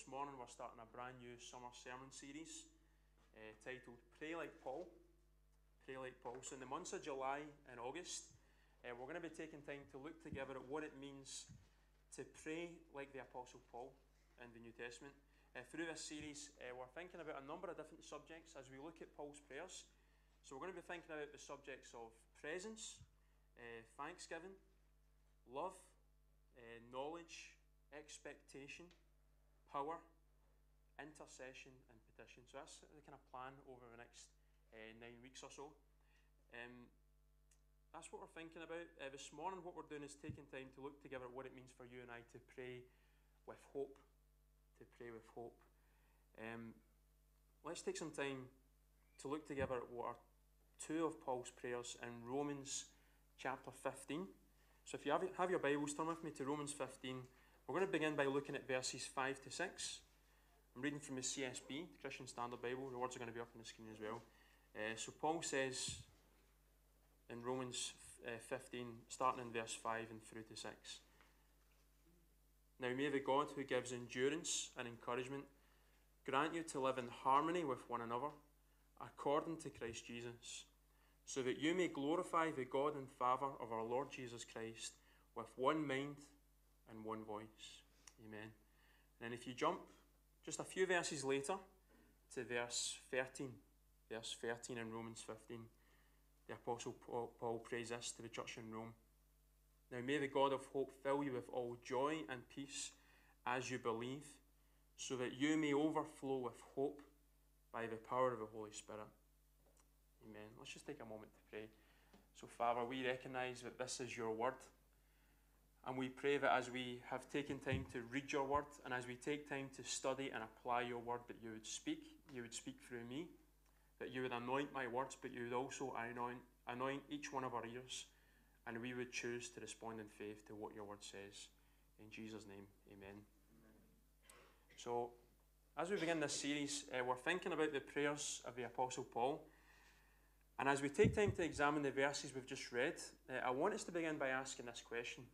this morning we're starting a brand new summer sermon series uh, titled Pray Like Paul. Pray Like Paul. So, in the months of July and August, uh, we're going to be taking time to look together at what it means to pray like the Apostle Paul in the New Testament. Uh, through this series, we're thinking about a number of different subjects as we look at Paul's prayers. So, we're going to be thinking about the subjects of presence, thanksgiving, love, knowledge, expectation, power, intercession, and petition. So that's the kind of plan over the next uh, nine weeks or so. Um, that's what we're thinking about. Uh, this morning, what we're doing is taking time to look together at what it means for you and I to pray with hope. To pray with hope. Um, let's take some time to look together at what are two of Paul's prayers in Romans chapter 15. So if you have, have your Bibles, turn with me to Romans 15. We're going to begin by looking at verses 5 to 6. I'm reading from the CSB, the Christian Standard Bible. The words are going to be up on the screen as well. Uh, so Paul says in Romans uh, 15, starting in verse 5 and through to 6. Now may the God who gives endurance and encouragement grant you to live in harmony with one another, according to Christ Jesus, so that you may glorify the God and Father of our Lord Jesus Christ with one mind and one voice. Amen. And if you jump just a few verses later to verse 13, verse 13 in Romans 15, the Apostle Paul prays this to the church in Rome. Now may the God of hope fill you with all joy and peace as you believe, so that you may overflow with hope by the power of the Holy Spirit. Amen. Let's just take a moment to pray. So, Father, we recognize that this is your word. And we pray that as we have taken time to read your word and as we take time to study and apply your word, that you would speak, you would speak through me, that you would anoint my words, but you would also anoint, anoint each one of our ears, and we would choose to respond in faith to what your word says. In Jesus' name, amen. amen. So, as we begin this series, uh, we're thinking about the prayers of the Apostle Paul. And as we take time to examine the verses we've just read, uh, I want us to begin by asking this question.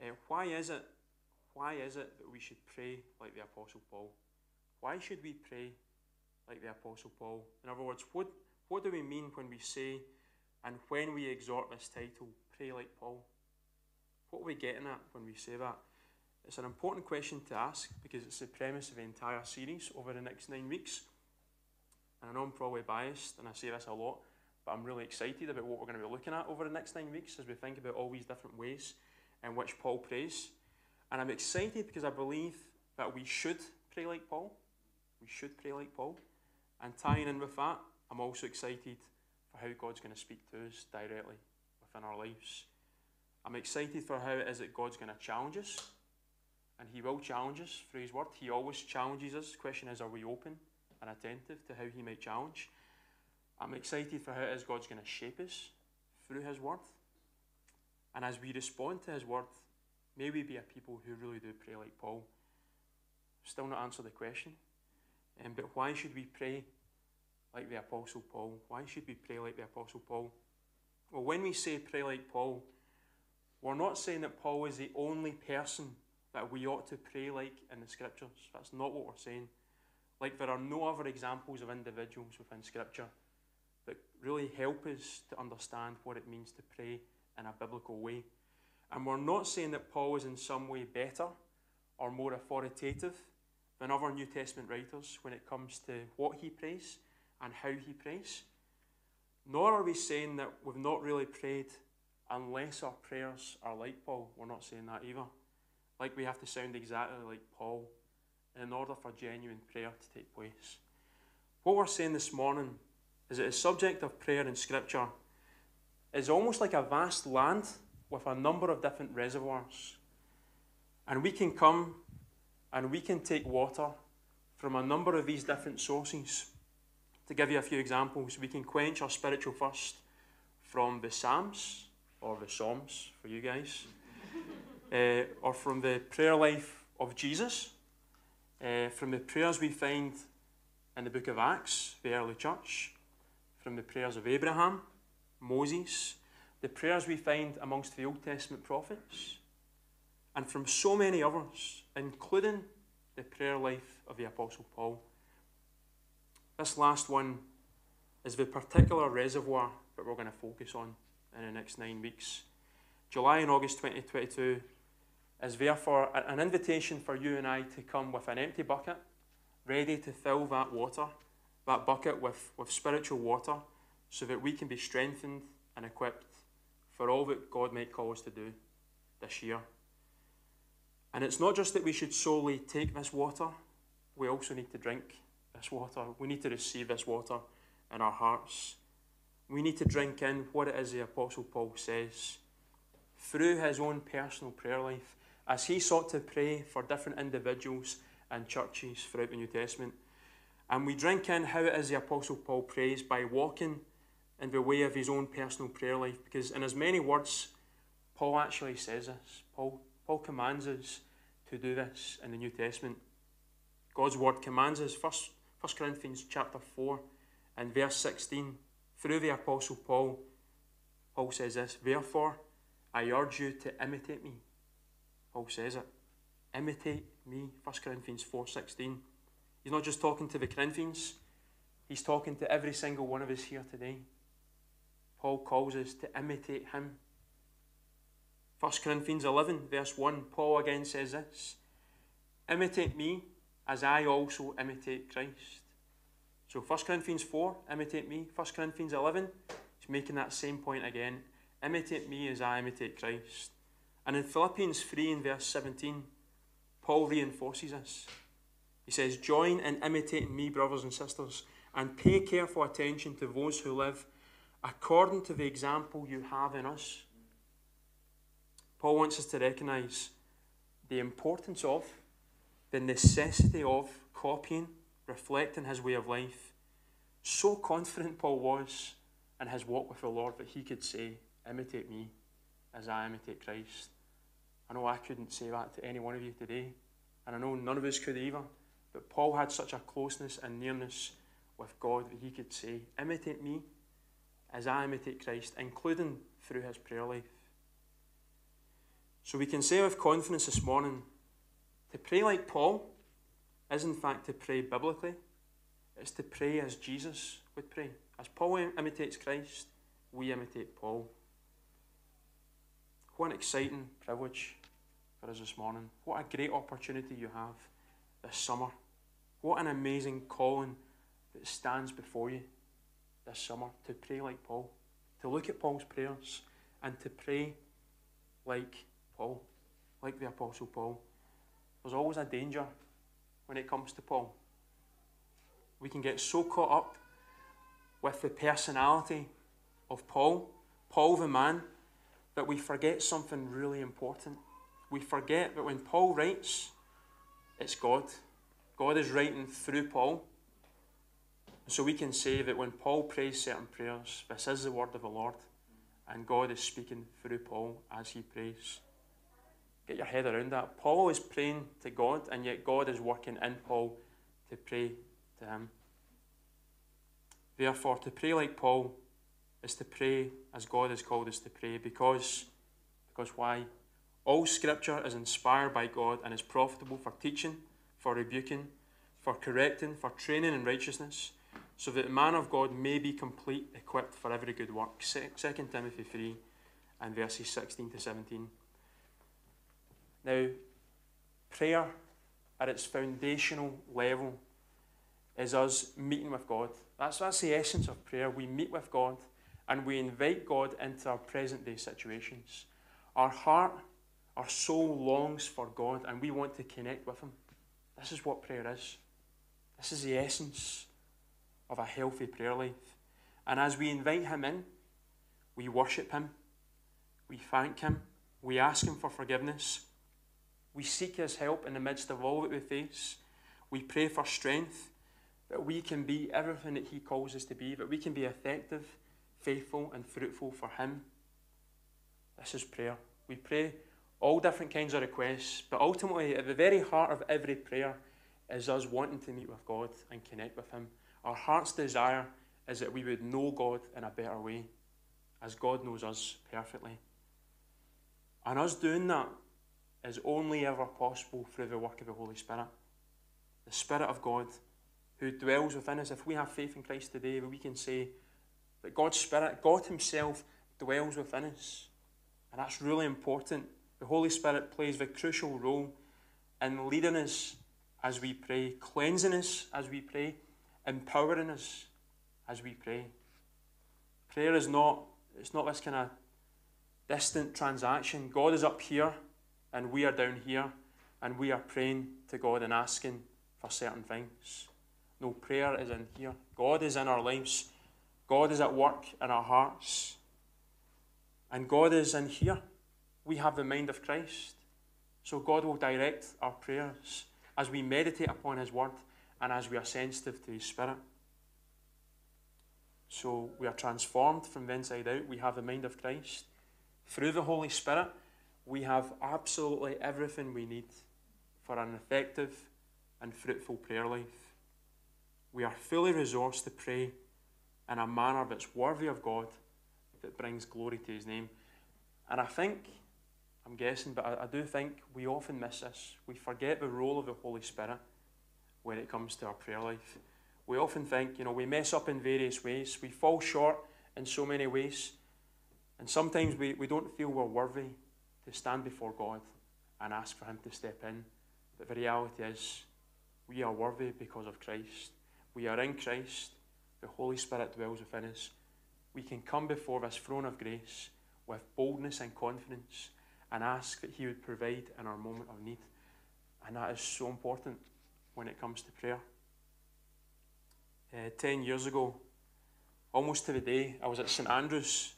Uh, why is it? Why is it that we should pray like the Apostle Paul? Why should we pray like the Apostle Paul? In other words, what, what do we mean when we say and when we exhort this title, pray like Paul? What are we getting at when we say that? It's an important question to ask because it's the premise of the entire series over the next nine weeks. And I know I'm probably biased and I say this a lot, but I'm really excited about what we're going to be looking at over the next nine weeks as we think about all these different ways in which Paul prays. And I'm excited because I believe that we should pray like Paul. We should pray like Paul. And tying in with that, I'm also excited for how God's going to speak to us directly within our lives. I'm excited for how it is that God's going to challenge us. And He will challenge us through His Word. He always challenges us. The question is, are we open and attentive to how He may challenge? I'm excited for how it is God's going to shape us through His Word. And as we respond to his word, may we be a people who really do pray like Paul. Still not answer the question. Um, but why should we pray like the Apostle Paul? Why should we pray like the Apostle Paul? Well, when we say pray like Paul, we're not saying that Paul is the only person that we ought to pray like in the scriptures. That's not what we're saying. Like, there are no other examples of individuals within scripture that really help us to understand what it means to pray in a biblical way. And we're not saying that Paul is in some way better or more authoritative than other New Testament writers when it comes to what he prays and how he prays. Nor are we saying that we've not really prayed unless our prayers are like Paul. We're not saying that either. Like we have to sound exactly like Paul in order for genuine prayer to take place. What we're saying this morning is that the subject of prayer in Scripture is almost like a vast land with a number of different reservoirs. And we can come and we can take water from a number of these different sources. To give you a few examples, we can quench our spiritual thirst from the Psalms, or the Psalms for you guys, uh, or from the prayer life of Jesus, uh, from the prayers we find in the book of Acts, the early church, from the prayers of Abraham, Moses, the prayers we find amongst the Old Testament prophets, and from so many others, including the prayer life of the Apostle Paul. This last one is the particular reservoir that we're going to focus on in the next nine weeks. July and August 2022 is therefore an invitation for you and I to come with an empty bucket, ready to fill that water, that bucket with, with spiritual water, so that we can be strengthened and equipped for all that God might call us to do this year. And it's not just that we should solely take this water, we also need to drink this water. We need to receive this water in our hearts. We need to drink in what it is the Apostle Paul says through his own personal prayer life as he sought to pray for different individuals and churches throughout the New Testament. And we drink in how it is the Apostle Paul prays by walking in the way of his own personal prayer life. Because in as many words, Paul actually says this. Paul, Paul commands us to do this in the New Testament. God's word commands us, 1, 1 Corinthians chapter 4 and verse 16, through the Apostle Paul, Paul says this, Therefore I urge you to imitate me. Paul says it. Imitate me, 1 Corinthians 4.16. He's not just talking to the Corinthians, he's talking to every single one of us here today. Paul calls us to imitate him. 1 Corinthians 11, verse 1, Paul again says this Imitate me as I also imitate Christ. So 1 Corinthians 4, imitate me. 1 Corinthians 11, he's making that same point again. Imitate me as I imitate Christ. And in Philippians 3 and verse 17, Paul reinforces this. He says, Join in imitating me, brothers and sisters, and pay careful attention to those who live according to the example you have in us. Paul wants us to recognize the importance of, the necessity of copying, reflecting his way of life. So confident Paul was in his walk with the Lord that he could say, Imitate me as I imitate Christ. I know I couldn't say that to any one of you today, and I know none of us could either. But Paul had such a closeness and nearness with God that he could say, Imitate me as I imitate Christ, including through his prayer life. So we can say with confidence this morning to pray like Paul is in fact to pray biblically, it's to pray as Jesus would pray. As Paul imitates Christ, we imitate Paul. What an exciting privilege for us this morning. What a great opportunity you have this summer. What an amazing calling that stands before you this summer to pray like Paul, to look at Paul's prayers and to pray like Paul, like the Apostle Paul. There's always a danger when it comes to Paul. We can get so caught up with the personality of Paul, Paul the man, that we forget something really important. We forget that when Paul writes, it's God. God is writing through Paul. So we can say that when Paul prays certain prayers, this is the word of the Lord, and God is speaking through Paul as he prays. Get your head around that. Paul is praying to God, and yet God is working in Paul to pray to him. Therefore, to pray like Paul is to pray as God has called us to pray because, because why? All scripture is inspired by God and is profitable for teaching, for rebuking, for correcting, for training in righteousness, so that the man of God may be complete, equipped for every good work. 2 Timothy 3 and verses 16 to 17. Now, prayer at its foundational level is us meeting with God. That's, that's the essence of prayer. We meet with God and we invite God into our present day situations. Our heart, our soul longs for God and we want to connect with Him. This is what prayer is. This is the essence of a healthy prayer life. And as we invite Him in, we worship Him, we thank Him, we ask Him for forgiveness, we seek His help in the midst of all that we face, we pray for strength that we can be everything that He calls us to be, that we can be effective faithful and fruitful for Him. This is prayer. We pray all different kinds of requests, but ultimately, at the very heart of every prayer is us wanting to meet with God and connect with Him. Our heart's desire is that we would know God in a better way, as God knows us perfectly. And us doing that is only ever possible through the work of the Holy Spirit. the Spirit of God who dwells within us. If we have faith in Christ today, we can say that God's Spirit, God Himself, dwells within us. And that's really important. The Holy Spirit plays a crucial role in leading us as we pray, cleansing us as we pray, empowering us as we pray. Prayer is not, it's not this kind of distant transaction. God is up here and we are down here and we are praying to God and asking for certain things. No, prayer is in here. God is in our lives. God is at work in our hearts. And God is in here. We have the mind of Christ. So God will direct our prayers as we meditate upon His Word and as we are sensitive to His Spirit. So we are transformed from the inside out. We have the mind of Christ. Through the Holy Spirit, we have absolutely everything we need for an effective and fruitful prayer life. We are fully resourced to pray in a manner that's worthy of God, that brings glory to His name. And I think, I'm guessing, but I, I do think we often miss this. We forget the role of the Holy Spirit when it comes to our prayer life. We often think, you know, we mess up in various ways, we fall short in so many ways, and sometimes we, we don't feel we're worthy to stand before God and ask for Him to step in. But the reality is, we are worthy because of Christ. We are in Christ. The Holy Spirit dwells within us. We can come before this throne of grace with boldness and confidence and ask that He would provide in our moment of need. And that is so important when it comes to prayer. Uh, ten years ago, almost to the day, I was at St Andrews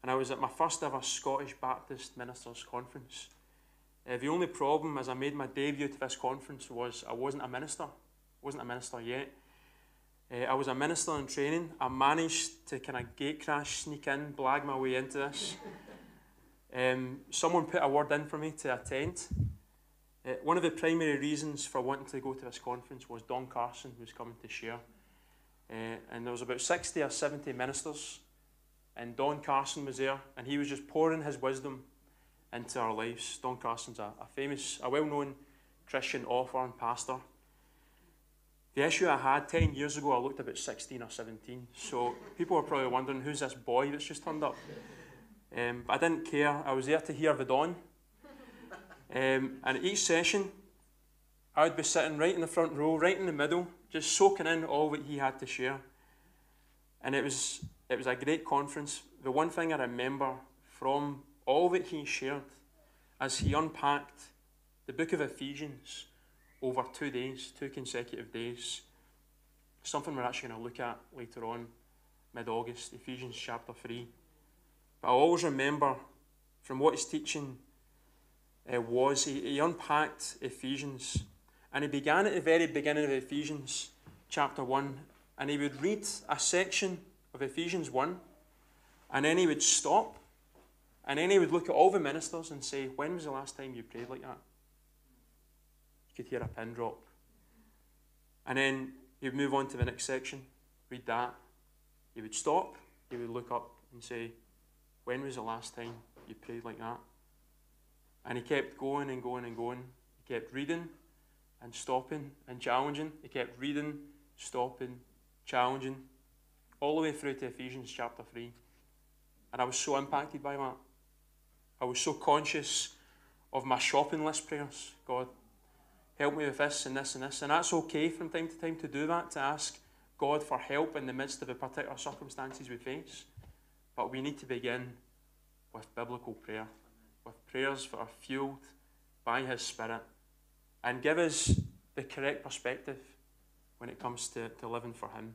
and I was at my first ever Scottish Baptist Ministers' Conference. Uh, the only problem as I made my debut to this conference was I wasn't a minister. I wasn't a minister yet. Uh, I was a minister in training. I managed to kind of gate crash, sneak in, blag my way into this. Um, someone put a word in for me to attend. Uh, one of the primary reasons for wanting to go to this conference was Don Carson, who was coming to share. Uh, and there was about 60 or 70 ministers and Don Carson was there, and he was just pouring his wisdom into our lives. Don Carson's a, a famous, a well-known Christian author and pastor. The issue I had 10 years ago, I looked about 16 or 17. So people are probably wondering, who's this boy that's just turned up? Um, but I didn't care. I was there to hear the Don. Um, and each session, I would be sitting right in the front row, right in the middle, just soaking in all that he had to share. And it was it was a great conference. The one thing I remember from all that he shared as he unpacked the book of Ephesians over two days, two consecutive days, something we're actually going to look at later on, mid August, Ephesians chapter 3. But I always remember from what he's teaching uh, was, he, he unpacked Ephesians. And he began at the very beginning of Ephesians chapter 1, and he would read a section of Ephesians 1, and then he would stop, and then he would look at all the ministers and say, When was the last time you prayed like that? You could hear a pin drop. And then he would move on to the next section, read that. He would stop, he would look up and say, When was the last time you prayed like that? And he kept going and going and going. He kept reading and stopping and challenging. He kept reading, stopping, challenging, all the way through to Ephesians chapter 3. And I was so impacted by that. I was so conscious of my shopping list prayers. God, help me with this and this and this. And that's okay from time to time to do that, to ask God for help in the midst of the particular circumstances we face. But we need to begin with biblical prayer, prayers that are fueled by His Spirit and give us the correct perspective when it comes to, to living for Him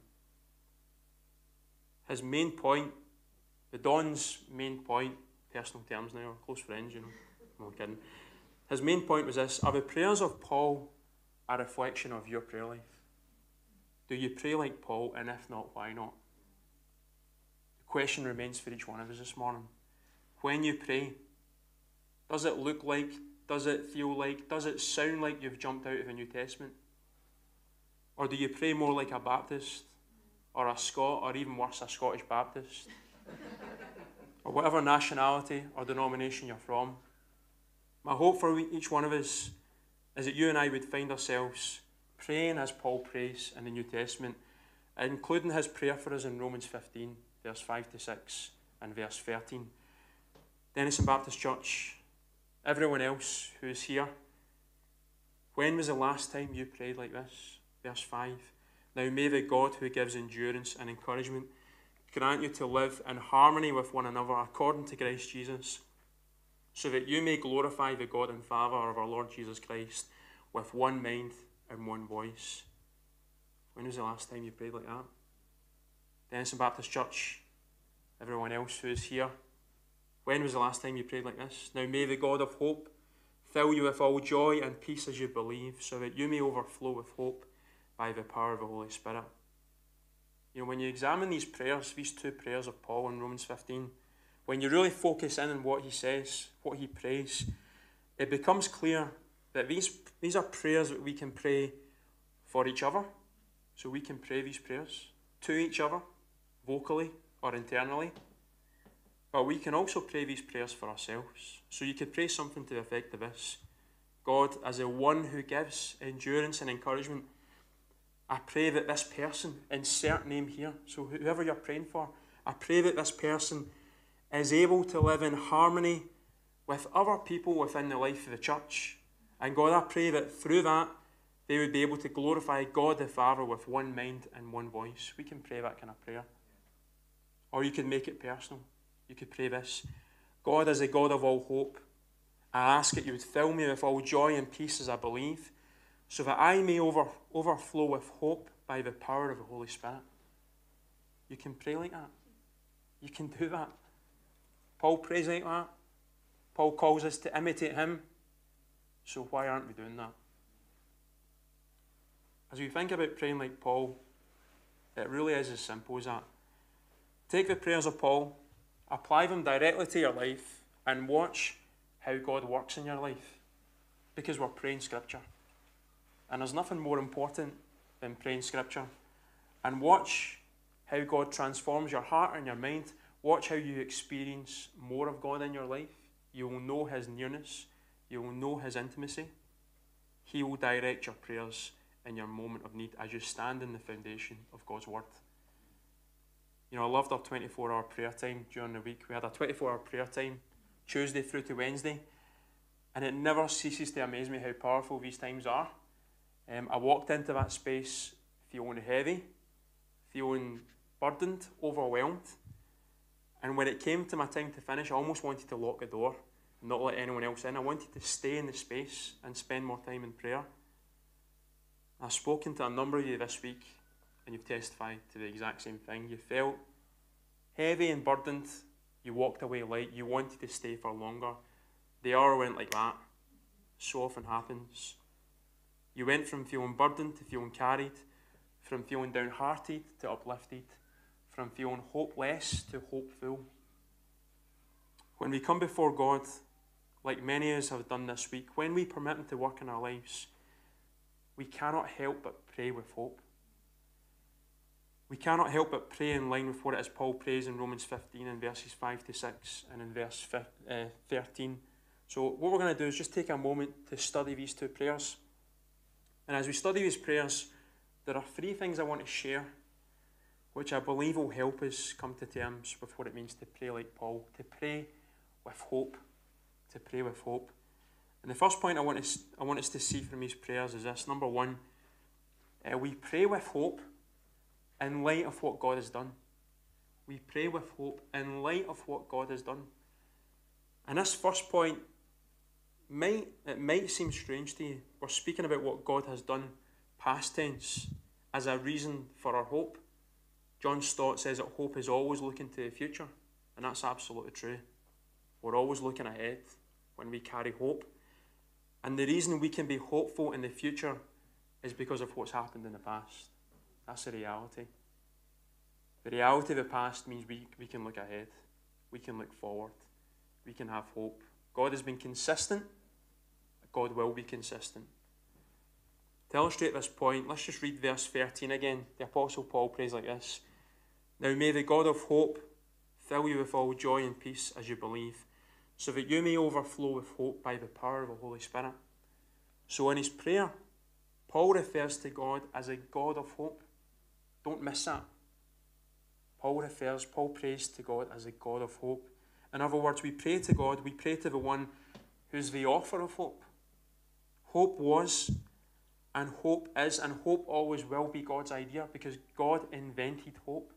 his main point, the Don's main point, personal terms now, close friends, you know, I'm kidding. His main point was this Are the prayers of Paul a reflection of your prayer life? Do you pray like Paul? And if not, why not? The question remains for each one of us this morning. When you pray, does it look like, does it feel like, does it sound like you've jumped out of the New Testament? Or do you pray more like a Baptist or a Scot, or even worse, a Scottish Baptist, or whatever nationality or denomination you're from. My hope for each one of us is that you and I would find ourselves praying as Paul prays in the New Testament, including his prayer for us in Romans 15, verse 5 to 6 and verse 13. Dennistoun Baptist Church, everyone else who is here, when was the last time you prayed like this? Verse 5. Now may the God who gives endurance and encouragement grant you to live in harmony with one another according to Christ Jesus, so that you may glorify the God and Father of our Lord Jesus Christ with one mind and one voice. When was the last time you prayed like that? Dennistoun Baptist Church, everyone else who is here, when was the last time you prayed like this? Now may the God of hope fill you with all joy and peace as you believe, so that you may overflow with hope by the power of the Holy Spirit. You know, when you examine these prayers, these two prayers of Paul in Romans 15, when you really focus in on what he says, what he prays, it becomes clear that these, these are prayers that we can pray for each other. So we can pray these prayers to each other, vocally or internally. But we can also pray these prayers for ourselves. So you could pray something to the effect of this God, as the one who gives endurance and encouragement, I pray that this person, insert name here, so whoever you're praying for, I pray that this person is able to live in harmony with other people within the life of the church. And God, I pray that through that, they would be able to glorify God the Father with one mind and one voice. We can pray that kind of prayer. Or you can make it personal. You could pray this God is a God of all hope. I ask that you would fill me with all joy and peace as I believe, so that I may over, overflow with hope by the power of the Holy Spirit. You can pray like that. You can do that. Paul prays like that. Paul calls us to imitate him. So why aren't we doing that? As we think about praying like Paul, it really is as simple as that. Take the prayers of Paul, apply them directly to your life, and watch how God works in your life. Because we're praying Scripture. And there's nothing more important than praying Scripture. And watch how God transforms your heart and your mind. Watch how you experience more of God in your life. You will know His nearness, you will know His intimacy. He will direct your prayers in your moment of need as you stand in the foundation of God's Word. You know, I loved our 24 hour prayer time during the week. We had a 24 hour prayer time Tuesday through to Wednesday, and it never ceases to amaze me how powerful these times are. Um, I walked into that space feeling heavy, feeling burdened, overwhelmed, and when it came to my time to finish, I almost wanted to lock the door and not let anyone else in. I wanted to stay in the space and spend more time in prayer. I've spoken to a number of you this week, and you've testified to the exact same thing. You felt heavy and burdened. You walked away light. You wanted to stay for longer. The hour went like that. So often happens. You went from feeling burdened to feeling carried, from feeling downhearted to uplifted, from feeling hopeless to hopeful. When we come before God, like many of us have done this week, when we permit Him to work in our lives, we cannot help but pray with hope. We cannot help but pray in line with what it is Paul prays in Romans 15 in verses 5 to 6 and in verse uh, 13. So, what we're going to do is just take a moment to study these two prayers. And as we study these prayers, there are three things I want to share which I believe will help us come to terms with what it means to pray like Paul, to pray with hope, to pray with hope. And the first point I want us, I want us to see from these prayers is this number one, uh, we pray with hope in light of what God has done. We pray with hope in light of what God has done. And this first point might it might seem strange to you. We're speaking about what God has done past tense as a reason for our hope. John Stott says that hope is always looking to the future, and that's absolutely true. We're always looking ahead when we carry hope. And the reason we can be hopeful in the future is because of what's happened in the past. That's the reality. The reality of the past means we, we can look ahead, we can look forward, we can have hope. God has been consistent, God will be consistent. To illustrate this point, let's just read verse 13 again. The Apostle Paul prays like this Now may the God of hope fill you with all joy and peace as you believe, so that you may overflow with hope by the power of the Holy Spirit. So in his prayer, Paul refers to God as a God of hope. Don't miss that. Paul refers, Paul prays to God as a God of hope. In other words, we pray to God, we pray to the one who's the author of hope. Hope was, and hope is, and hope always will be God's idea because God invented hope.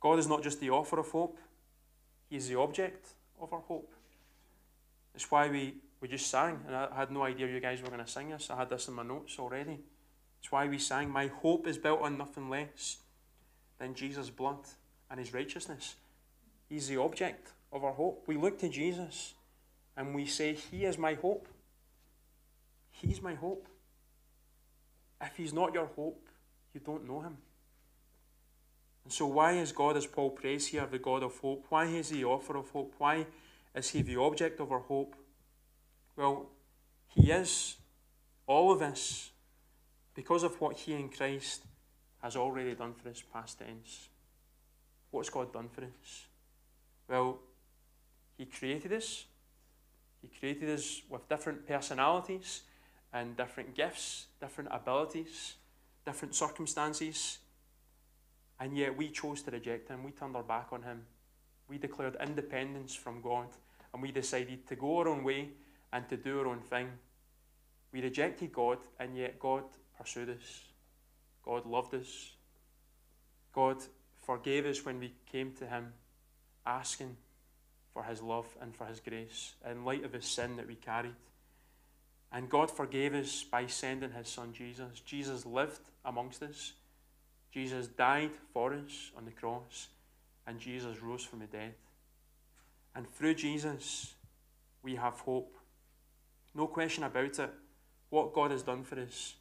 God is not just the author of hope, He is the object of our hope. That's why we, we just sang, and I had no idea you guys were going to sing this. I had this in my notes already. That's why we sang, My hope is built on nothing less than Jesus' blood and His righteousness. He's the object of our hope. We look to Jesus and we say, He is my hope. He's my hope. If He's not your hope, you don't know Him. And so, why is God, as Paul prays here, the God of hope? Why is He the author of hope? Why is He the object of our hope? Well, He is all of this because of what He in Christ has already done for us, past tense. What's God done for us? Well, He created us. He created us with different personalities and different gifts, different abilities, different circumstances. And yet we chose to reject Him. We turned our back on Him. We declared independence from God. And we decided to go our own way and to do our own thing. We rejected God, and yet God pursued us. God loved us. God forgave us when we came to Him asking for His love and for His grace in light of His sin that we carried. And God forgave us by sending His Son Jesus. Jesus lived amongst us. Jesus died for us on the cross. And Jesus rose from the dead. And through Jesus, we have hope. No question about it. What God has done for us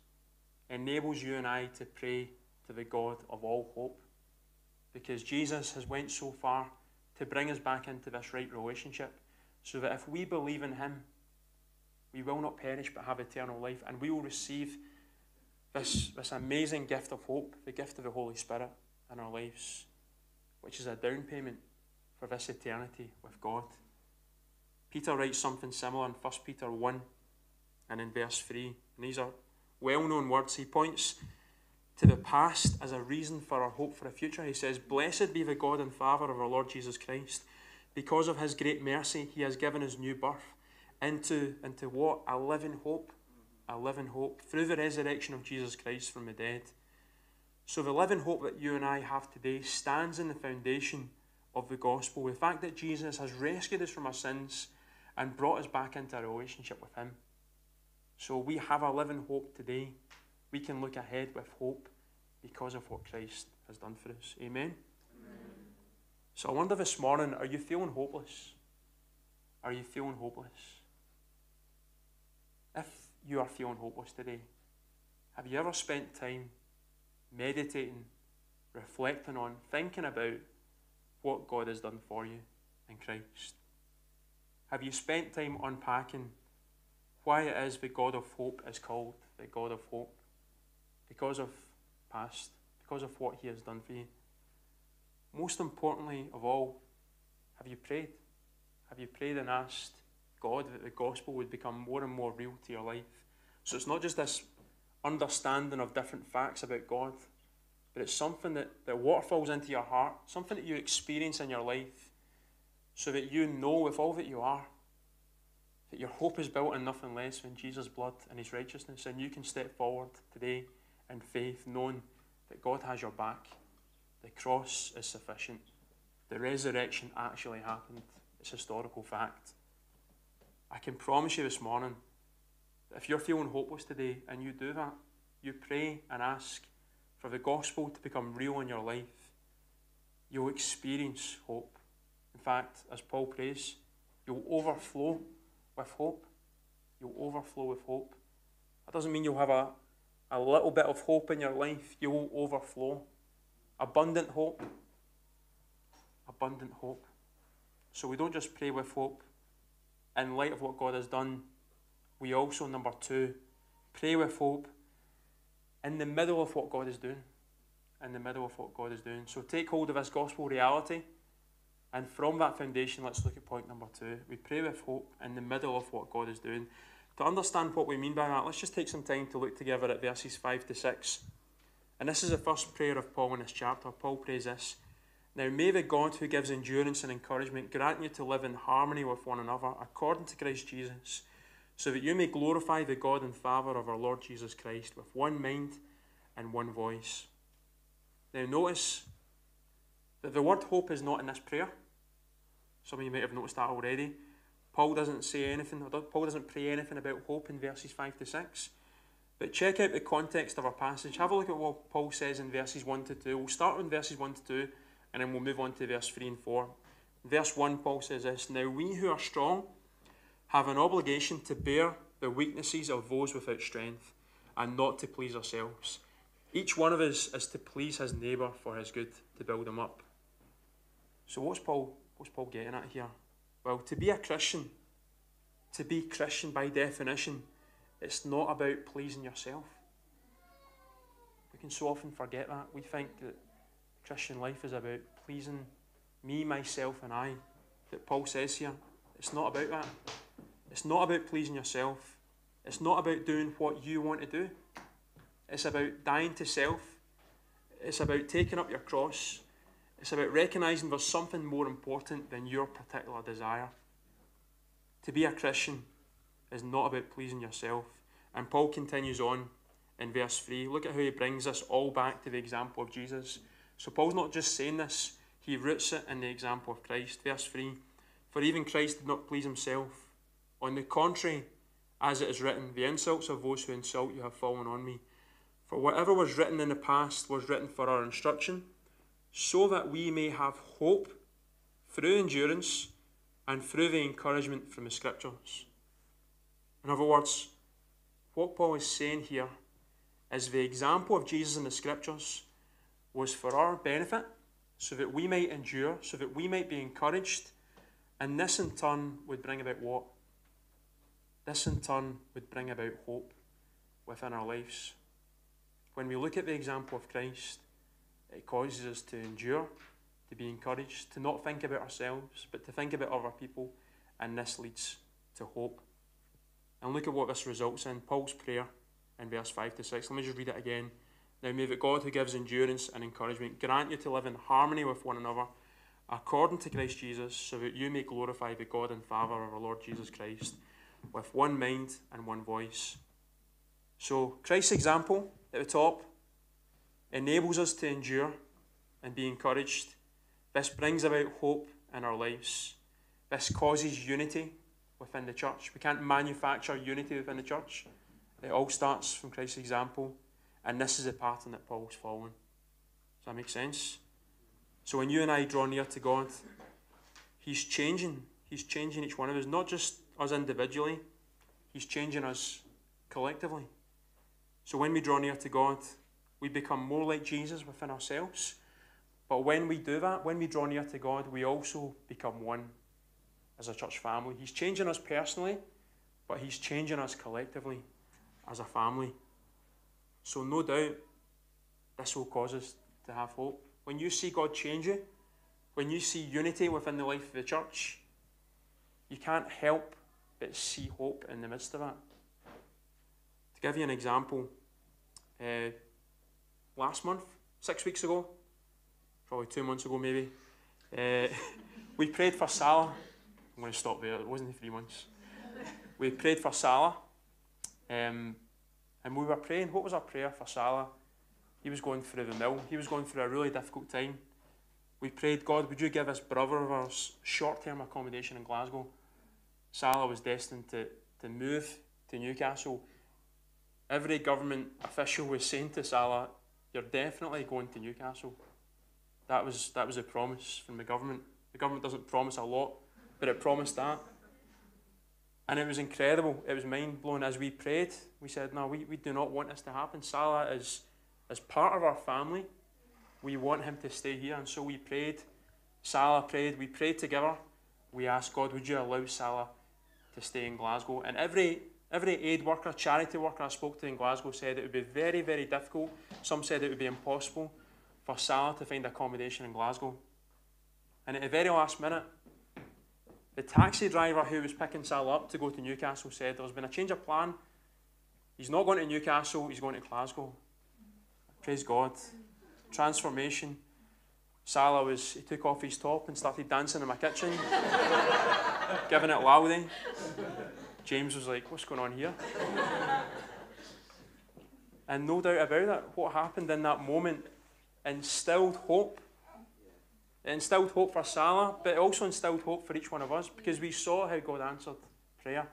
enables you and I to pray to the God of all hope. Because Jesus has went so far to bring us back into this right relationship so that if we believe in him, we will not perish but have eternal life and we will receive this, this amazing gift of hope, the gift of the Holy Spirit in our lives, which is a down payment for this eternity with God. Peter writes something similar in 1 Peter 1 and in verse 3. And these are well known words. He points to the past as a reason for our hope for a future. He says, Blessed be the God and Father of our Lord Jesus Christ. Because of his great mercy, he has given us new birth into, into what? A living hope. A living hope through the resurrection of Jesus Christ from the dead. So, the living hope that you and I have today stands in the foundation of the gospel. The fact that Jesus has rescued us from our sins and brought us back into a relationship with Him. So, we have a living hope today. We can look ahead with hope because of what Christ has done for us. Amen? Amen? So, I wonder this morning are you feeling hopeless? Are you feeling hopeless? If you are feeling hopeless today, have you ever spent time meditating, reflecting on, thinking about what God has done for you in Christ? Have you spent time unpacking why it is the God of hope is called the God of hope? Because of past, because of what He has done for you. Most importantly of all, have you prayed? Have you prayed and asked God that the gospel would become more and more real to your life? So it's not just this understanding of different facts about God, but it's something that, that waterfalls into your heart, something that you experience in your life, so that you know with all that you are that your hope is built on nothing less than Jesus' blood and his righteousness, and you can step forward today in faith, knowing that God has your back. The cross is sufficient. The resurrection actually happened. It's historical fact. I can promise you this morning that if you're feeling hopeless today and you do that, you pray and ask for the gospel to become real in your life, you'll experience hope. In fact, as Paul prays, you'll overflow with hope. You'll overflow with hope. That doesn't mean you'll have a, a little bit of hope in your life, you will overflow. Abundant hope. Abundant hope. So we don't just pray with hope. In light of what God has done, we also, number two, pray with hope in the middle of what God is doing. In the middle of what God is doing. So take hold of this gospel reality. And from that foundation, let's look at point number two. We pray with hope in the middle of what God is doing. To understand what we mean by that, let's just take some time to look together at verses 5 to 6. And this is the first prayer of Paul in this chapter. Paul prays this Now may the God who gives endurance and encouragement grant you to live in harmony with one another according to Christ Jesus, so that you may glorify the God and Father of our Lord Jesus Christ with one mind and one voice. Now notice that the word hope is not in this prayer. Some of you might have noticed that already. Paul doesn't say anything, Paul doesn't pray anything about hope in verses 5 to 6. But check out the context of our passage. Have a look at what Paul says in verses 1 to 2. We'll start with verses 1 to 2, and then we'll move on to verse 3 and 4. Verse 1, Paul says this Now we who are strong have an obligation to bear the weaknesses of those without strength, and not to please ourselves. Each one of us is to please his neighbour for his good, to build him up. So what's Paul what's Paul getting at here? Well, to be a Christian, to be Christian by definition, it's not about pleasing yourself. We can so often forget that. We think that Christian life is about pleasing me, myself, and I. That Paul says here. It's not about that. It's not about pleasing yourself. It's not about doing what you want to do. It's about dying to self. It's about taking up your cross it's about recognizing there's something more important than your particular desire. To be a Christian is not about pleasing yourself. And Paul continues on in verse 3. Look at how he brings us all back to the example of Jesus. So Paul's not just saying this, he roots it in the example of Christ. Verse 3 For even Christ did not please himself. On the contrary, as it is written, the insults of those who insult you have fallen on me. For whatever was written in the past was written for our instruction so that we may have hope through endurance and through the encouragement from the Scriptures. In other words, what Paul is saying here is the example of Jesus in the Scriptures was for our benefit, so that we might endure, so that we might be encouraged, and this in turn would bring about what? This in turn would bring about hope within our lives. When we look at the example of Christ, it causes us to endure, to be encouraged, to not think about ourselves, but to think about other people, and this leads to hope. And look at what this results in Paul's prayer in verse 5 to 6. Let me just read it again. Now may the God who gives endurance and encouragement grant you to live in harmony with one another, according to Christ Jesus, so that you may glorify the God and Father of our Lord Jesus Christ, with one mind and one voice. So, Christ's example at the top enables us to endure and be encouraged. This brings about hope in our lives. This causes unity within the church. We can't manufacture unity within the church. It all starts from Christ's example, and this is the pattern that Paul's following. Does that make sense? So when you and I draw near to God, He's changing. He's changing each one of us, not just us individually, He's changing us collectively. So when we draw near to God, we become more like Jesus within ourselves. But when we do that, when we draw near to God, we also become one as a church family. He's changing us personally, but He's changing us collectively as a family. So, no doubt, this will cause us to have hope. When you see God change you, when you see unity within the life of the church, you can't help but see hope in the midst of that. To give you an example, uh, last month, six weeks ago, probably two months ago maybe, uh, we prayed for Salah. I'm going to stop there, it wasn't three months. We prayed for Salah, um, and we were praying. What was our prayer for Salah? He was going through the mill, he was going through a really difficult time. We prayed, God, would you give us brother of ours short term accommodation in Glasgow? Salah was destined to, to move to Newcastle. Every government official was saying to Salah, you're definitely going to Newcastle. That was that was a promise from the government. The government doesn't promise a lot, but it promised that. And it was incredible. It was mind blowing as we prayed. We said, No, we, we do not want this to happen. Salah is as part of our family. We want him to stay here. And so we prayed. Salah prayed. We prayed together. We asked God, would you allow Salah to stay in Glasgow? And every Every aid worker, charity worker I spoke to in Glasgow said it would be very, very difficult. Some said it would be impossible for Salah to find accommodation in Glasgow. And at the very last minute, The taxi driver who was picking Sal up to go to Newcastle said there's been a change of plan. He's not going to Newcastle, he's going to Glasgow. Praise God. Transformation. Salah was, he took off his top and started dancing in my kitchen, giving it loudy. James was like, What's going on here? and no doubt about it, what happened in that moment instilled hope. It instilled hope for Salah, but it also instilled hope for each one of us because we saw how God answered prayer.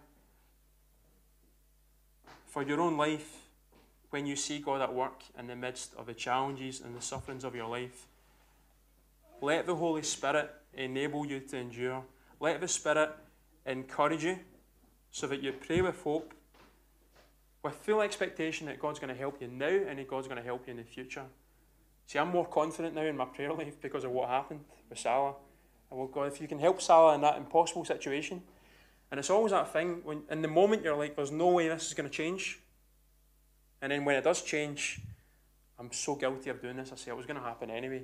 For your own life, when you see God at work in the midst of the challenges and the sufferings of your life, let the Holy Spirit enable you to endure. Let the Spirit encourage you so that you pray with hope, with full expectation that God's going to help you now and that God's going to help you in the future. See, I'm more confident now in my prayer life because of what happened with Salah. And well, God, if you can help Salah in that impossible situation, and it's always that thing when in the moment you're like, there's no way this is going to change. And then when it does change, I'm so guilty of doing this. I say it was going to happen anyway.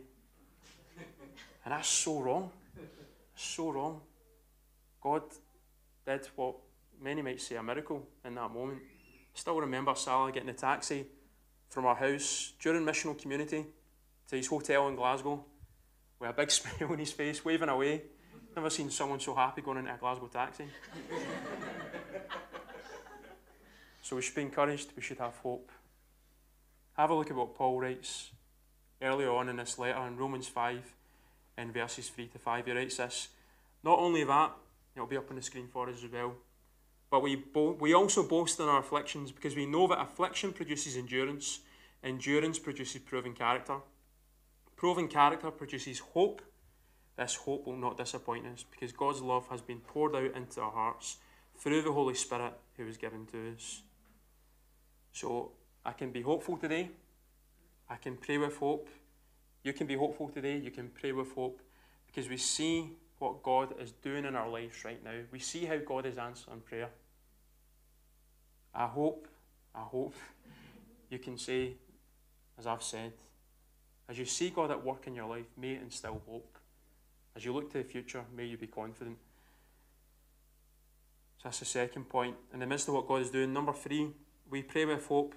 And that's so wrong. So wrong. God did what many might say a miracle in that moment. Still remember Salah getting a taxi from our house during missional community to his hotel in Glasgow with a big smile on his face, waving away. Never seen someone so happy going into a Glasgow taxi. so we should be encouraged, we should have hope. Have a look at what Paul writes earlier on in this letter in Romans 5 in verses 3 to 5. He writes this Not only that, it'll be up on the screen for us as well, but we, bo- we also boast in our afflictions because we know that affliction produces endurance, endurance produces proven character. Proven character produces hope. This hope will not disappoint us because God's love has been poured out into our hearts through the Holy Spirit who was given to us. So I can be hopeful today. I can pray with hope. You can be hopeful today. You can pray with hope because we see what God is doing in our lives right now. We see how God is answering prayer. I hope, I hope you can say, as I've said, as you see God at work in your life, may it instill hope. As you look to the future, may you be confident. So that's the second point. In the midst of what God is doing, number three, we pray with hope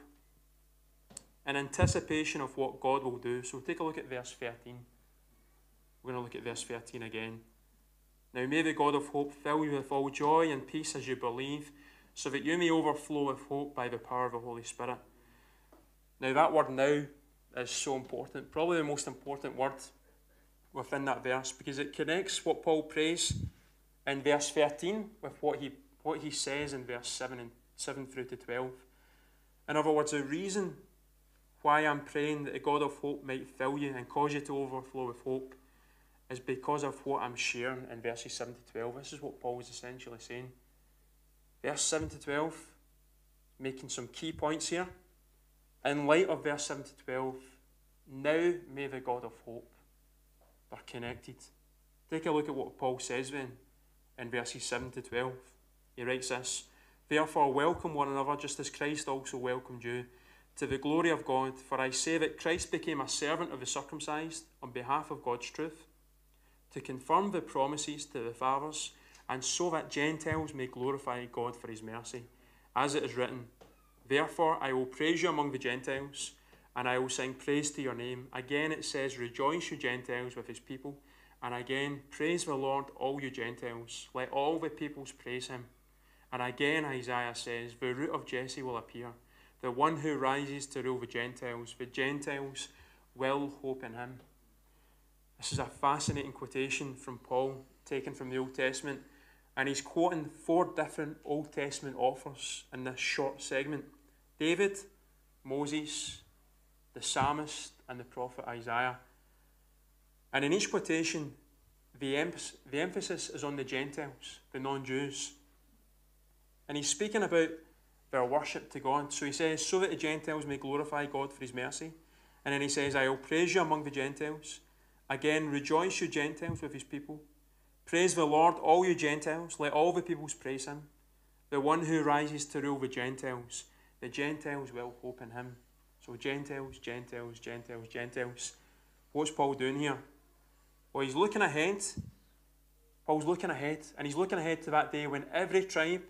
in anticipation of what God will do. So take a look at verse 13. We're going to look at verse 13 again. Now may the God of hope fill you with all joy and peace as you believe, so that you may overflow with hope by the power of the Holy Spirit. Now, that word now is so important, probably the most important word within that verse, because it connects what Paul prays in verse 13 with what he, what he says in verse 7 and 7 through to 12. In other words, the reason why I'm praying that the God of hope might fill you and cause you to overflow with hope is because of what I'm sharing in verses 7 to 12. This is what Paul is essentially saying. Verse 7 to 12, making some key points here. In light of verse 7 to 12, now may the God of hope be connected. Take a look at what Paul says then in verses 7 to 12. He writes this Therefore, welcome one another just as Christ also welcomed you to the glory of God. For I say that Christ became a servant of the circumcised on behalf of God's truth, to confirm the promises to the fathers, and so that Gentiles may glorify God for his mercy. As it is written, Therefore I will praise you among the Gentiles, and I will sing praise to your name. Again it says, Rejoice, you Gentiles, with his people. And again, praise the Lord, all you Gentiles. Let all the peoples praise him. And again, Isaiah says, The root of Jesse will appear, the one who rises to rule the Gentiles. The Gentiles will hope in him. This is a fascinating quotation from Paul, taken from the Old Testament, and he's quoting four different Old Testament authors in this short segment David, Moses, the psalmist, and the prophet Isaiah. And in each quotation, the, emphasis, the emphasis is on the Gentiles, the non Jews. And he's speaking about their worship to God. So he says, So that the Gentiles may glorify God for his mercy. And then he says, I will praise you among the Gentiles. Again, rejoice, you Gentiles, with his people. Praise the Lord, all you Gentiles. Let all the peoples praise him. The one who rises to rule the Gentiles. The Gentiles will hope in him. So, Gentiles, Gentiles, Gentiles, Gentiles. What's Paul doing here? Well, he's looking ahead Paul's looking ahead, and he's looking ahead to that day when every tribe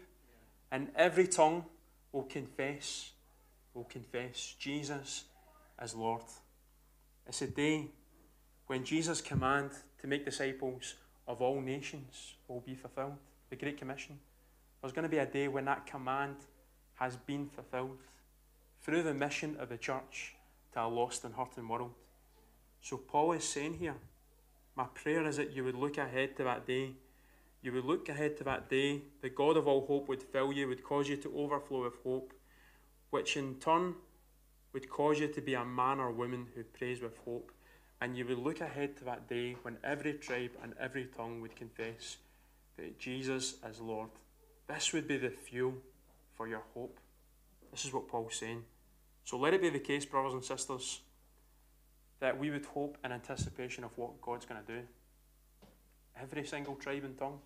and every tongue will confess, will confess Jesus as Lord. It's a day when Jesus' command to make disciples of all nations will be fulfilled, the Great Commission. There's going to be a day when that command has been fulfilled through the mission of the church to a lost and hurting world. So Paul is saying here, my prayer is that you would look ahead to that day. You would look ahead to that day. The God of all hope would fill you, would cause you to overflow with hope, which in turn would cause you to be a man or woman who prays with hope. And you would look ahead to that day when every tribe and every tongue would confess that Jesus is Lord. This would be the fuel for your hope. This is what Paul's saying. So let it be the case, brothers and sisters, that we would hope in anticipation of what God's going to do. Every single tribe and tongue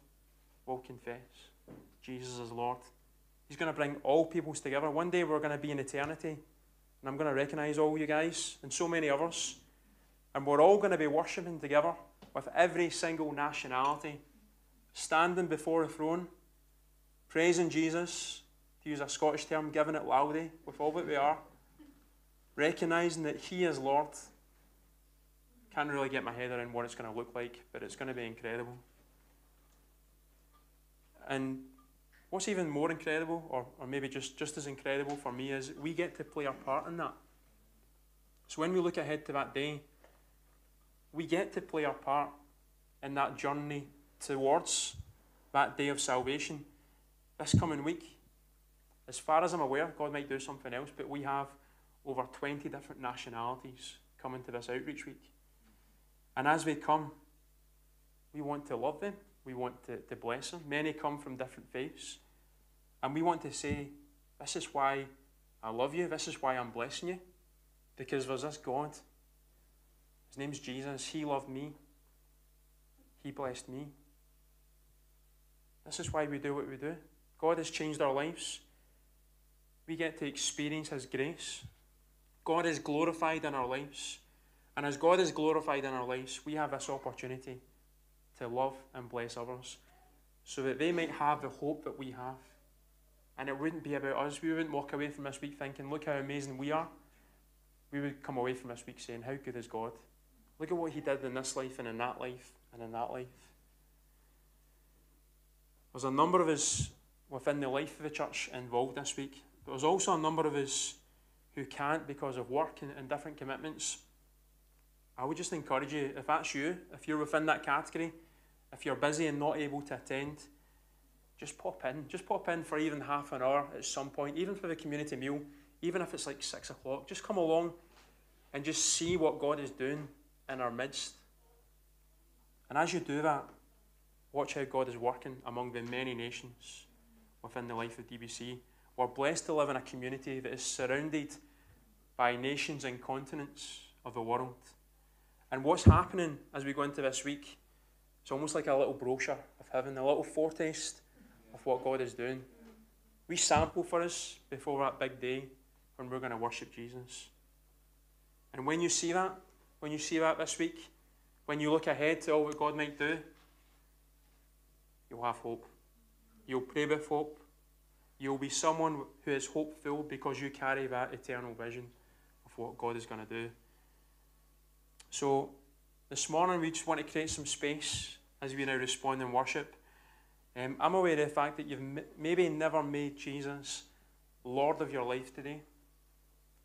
will confess Jesus is Lord. He's going to bring all peoples together. One day we're going to be in eternity, and I'm going to recognize all you guys and so many others, and we're all going to be worshipping together with every single nationality, standing before a throne, praising Jesus, to use a Scottish term, giving it loudly with all that we are, recognizing that He is Lord can't really get my head around what it's going to look like, but it's going to be incredible. And what's even more incredible, or, or maybe just, just as incredible for me, is we get to play our part in that. So when we look ahead to that day, we get to play our part in that journey towards that day of salvation this coming week. As far as I'm aware, God might do something else, but we have over 20 different nationalities coming to this outreach week. And as we come, we want to love them. We want to, to bless them. Many come from different faiths. And we want to say, This is why I love you. This is why I'm blessing you. Because there's this God. His name's Jesus. He loved me. He blessed me. This is why we do what we do. God has changed our lives. We get to experience His grace. God is glorified in our lives. And as God is glorified in our lives, we have this opportunity to love and bless others so that they might have the hope that we have. And it wouldn't be about us. We wouldn't walk away from this week thinking, look how amazing we are. We would come away from this week saying, how good is God? Look at what He did in this life and in that life and in that life. There's a number of us within the life of the church involved this week. But there's also a number of us who can't because of work and, and different commitments. I would just encourage you, if that's you, if you're within that category, if you're busy and not able to attend, just pop in. Just pop in for even half an hour at some point, even for the community meal, even if it's like six o'clock. Just come along and just see what God is doing in our midst. And as you do that, watch how God is working among the many nations within the life of DBC. We're blessed to live in a community that is surrounded by nations and continents of the world. And what's happening as we go into this week, it's almost like a little brochure of heaven, a little foretaste of what God is doing. We sample for us before that big day when we're going to worship Jesus. And when you see that, when you see that this week, when you look ahead to all that God might do, you'll have hope. You'll pray with hope. You'll be someone who is hopeful because you carry that eternal vision of what God is going to do. So this morning we just want to create some space as we now respond in worship. Um, I'm aware of the fact that you've m- maybe never made Jesus Lord of your life today.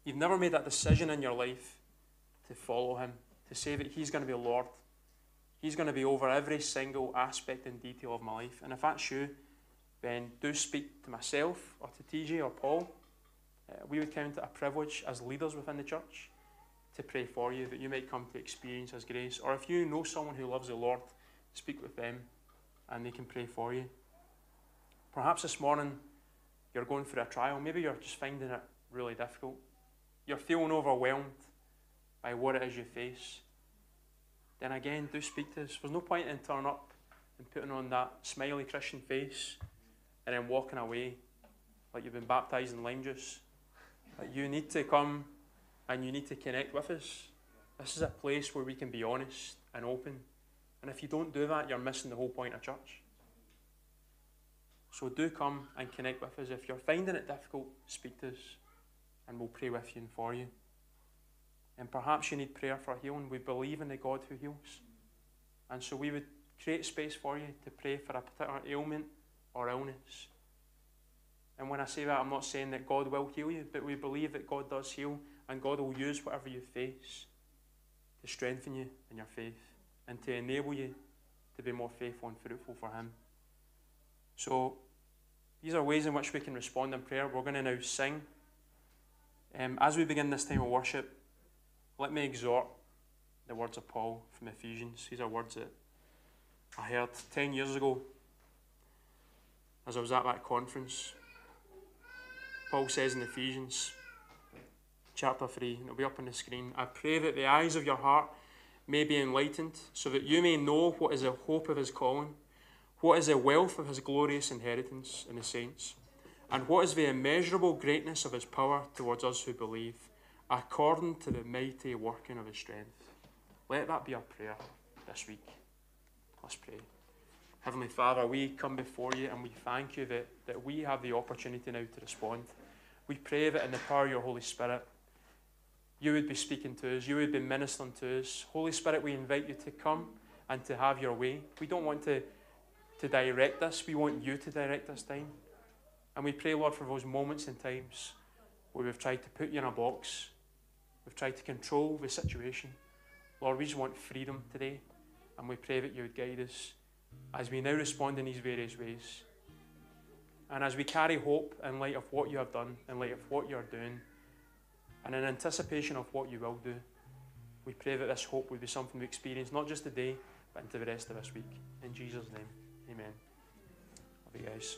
You've never made that decision in your life to follow Him, to say that He's going to be Lord. He's going to be over every single aspect and detail of my life. And if that's you, then do speak to myself or to TJ or Paul. Uh, we would count it a privilege as leaders within the church to pray for you, that you might come to experience His grace. Or if you know someone who loves the Lord, speak with them and they can pray for you. Perhaps this morning you're going through a trial. Maybe you're just finding it really difficult. You're feeling overwhelmed by what it is you face. Then again, do speak to us. There's no point in turning up and putting on that smiley Christian face and then walking away like you've been baptized in lime juice. Like you need to come and you need to connect with us. This is a place where we can be honest and open And if you don't do that, you're missing the whole point of church. So do come and connect with us. If you're finding it difficult, speak to us and we'll pray with you and for you. And perhaps you need prayer for healing. We believe in the God who heals. And so we would create space for you to pray for a particular ailment or illness. And when I say that, I'm not saying that God will heal you, but we believe that God does heal and God will use whatever you face to strengthen you in your faith and to enable you to be more faithful and fruitful for Him. So, these are ways in which we can respond in prayer. We're going to now sing. Um, as we begin this time of worship, let me exhort the words of Paul from Ephesians. These are words that I heard 10 years ago as I was at that conference. Paul says in Ephesians chapter 3, and it'll be up on the screen I pray that the eyes of your heart may be enlightened, so that you may know what is the hope of his calling, what is the wealth of his glorious inheritance in the saints, and what is the immeasurable greatness of his power towards us who believe, according to the mighty working of his strength. Let that be our prayer this week. Let's pray. Heavenly Father, we come before you and we thank you that, that we have the opportunity now to respond. We pray that in the power of your Holy Spirit, you would be speaking to us, you would be ministering to us. Holy Spirit, we invite you to come and to have your way. We don't want to, to direct us, we want you to direct this time. And we pray, Lord, for those moments and times where we've tried to put you in a box, we've tried to control the situation. Lord, we just want freedom today, and we pray that you would guide us as we now respond in these various ways. And as we carry hope in light of what you have done, in light of what you are doing, and in anticipation of what you will do, we pray that this hope would be something we experience not just today, but into the rest of this week. In Jesus' name, amen. Love you guys.